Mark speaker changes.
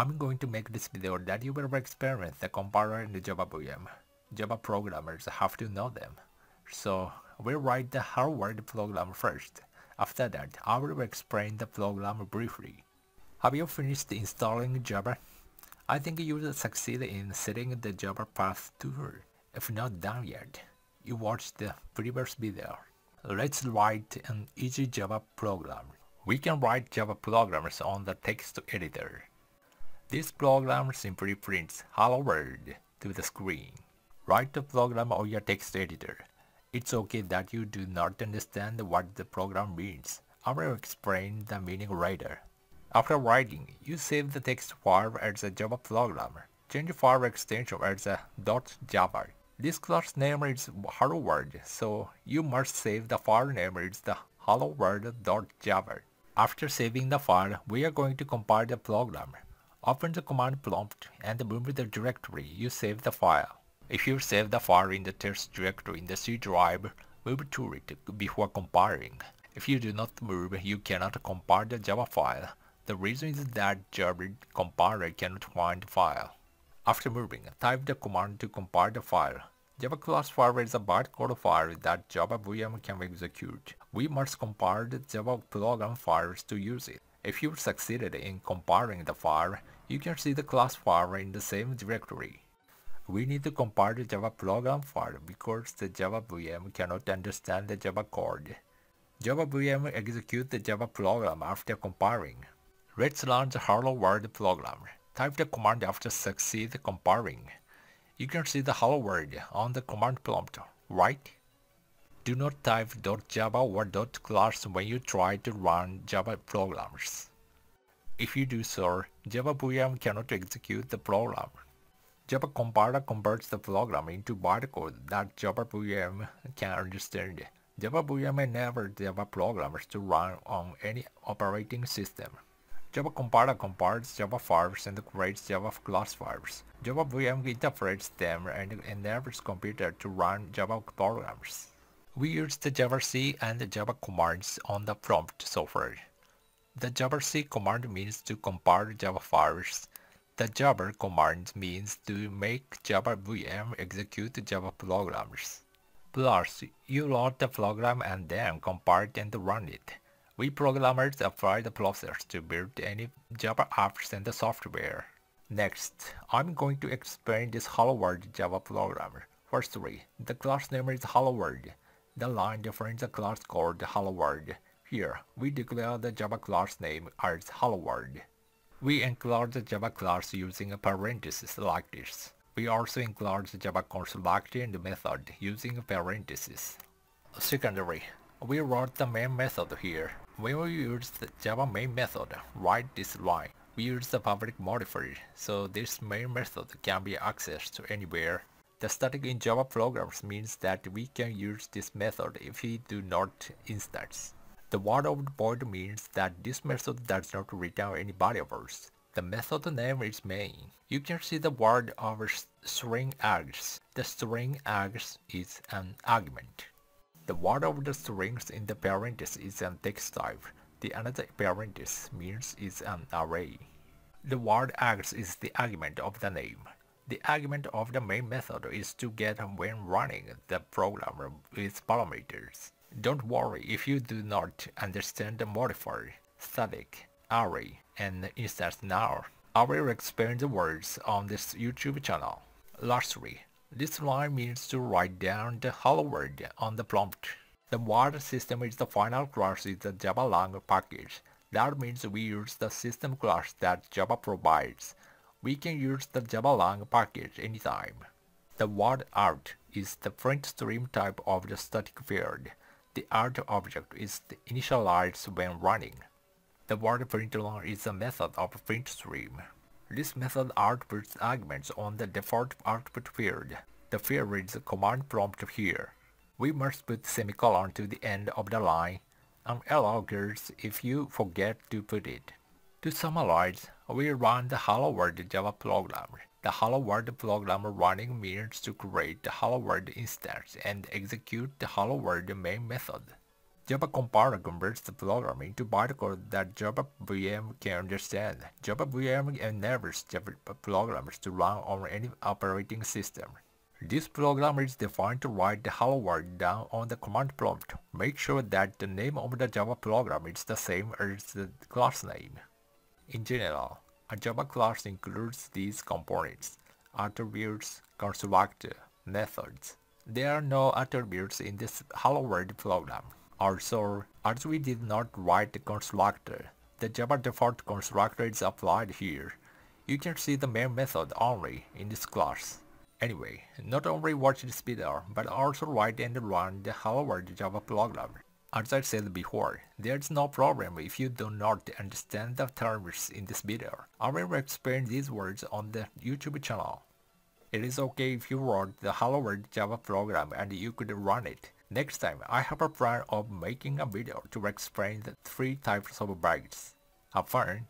Speaker 1: I'm going to make this video that you will experience the compiler in the Java VM. Java programmers have to know them. So we'll write the world program first. After that, I will explain the program briefly. Have you finished installing Java? I think you will succeed in setting the Java path tool. If not done yet, you watched the previous video. Let's write an easy Java program. We can write Java programs on the text editor. This program simply prints hello world to the screen. Write the program on your text editor. It's okay that you do not understand what the program means. I will explain the meaning later. After writing, you save the text file as a Java program. Change file extension as a .java. This class name is hello world, so you must save the file name as the hello. After saving the file, we are going to compile the program. Open the command prompt and move the directory you save the file. If you save the file in the test directory in the C drive, move to it before compiling. If you do not move, you cannot compile the Java file. The reason is that Java compiler cannot find the file. After moving, type the command to compile the file. Java class file is a bytecode file that Java VM can execute. We must compile the Java program files to use it. If you succeeded in compiling the file, you can see the class file in the same directory. We need to compile the Java program file because the Java VM cannot understand the Java code. Java VM executes the Java program after compiling. Let's launch the Hello World program. Type the command after succeed compiling. You can see the Hello World on the command prompt, right? Do not type .java or .class when you try to run Java programs. If you do so, Java VM cannot execute the program. Java compiler converts the program into bytecode that Java VM can understand. Java VM enables Java programs to run on any operating system. Java compiler compiles Java files and creates Java class files. Java VM interprets them and enables computer to run Java programs. We use the javac and Java commands on the prompt software. The javac command means to compile Java files the Java command means to make Java VM execute Java programs. Plus, you load the program and then compile and run it. We programmers apply the process to build any Java apps and software. Next, I'm going to explain this Hello World Java program. Firstly, the class name is Hello World. The line defines a class called Hello World. Here, we declare the Java class name as Hello World. We include the Java class using a parenthesis like this. We also include the Java constructor and method using parenthesis. Secondly, we wrote the main method here. When we use the Java main method, write this line. We use the public modifier, so this main method can be accessed to anywhere. The static in Java programs means that we can use this method if we do not instance. The word of the void means that this method does not return any variables. The method name is main. You can see the word of string args. The string args is an argument. The word of the strings in the parenthesis is an text type. The another parenthesis means is an array. The word args is the argument of the name. The argument of the main method is to get when running the program with parameters. Don't worry if you do not understand the modifier, static, array, and instance now. I will explain the words on this YouTube channel. Lastly, this line means to write down the hello world on the prompt. The word system is the final class in the Java lang package. That means we use the system class that Java provides. We can use the Java lang package anytime. The word out is the print stream type of the static field. The out object is initialized when running. The word println is a method of print stream. This method outputs arguments on the default output field. The field is the command prompt here. We must put semicolon to the end of the line. An error occurs if you forget to put it. To summarize, we run the Hello World Java program. The Hello World program running means to create the Hello World instance and execute the Hello World main method. Java compiler converts the program into bytecode that Java VM can understand. Java VM enables Java programmers to run on any operating system. This program is defined to write the hello world down on the command prompt. Make sure that the name of the Java program is the same as the class name. In general, a Java class includes these components, attributes, constructor, methods. There are no attributes in this hello world program. Also, as we did not write the constructor, the Java default constructor is applied here. You can see the main method only in this class. Anyway, not only watch this video, but also write and run the Hello World Java program. As I said before, there's no problem if you do not understand the terms in this video. I will explain these words on the YouTube channel. It is okay if you wrote the Hello World Java program and you could run it. Next time, I have a plan of making a video to explain the three types of bugs. Have fun!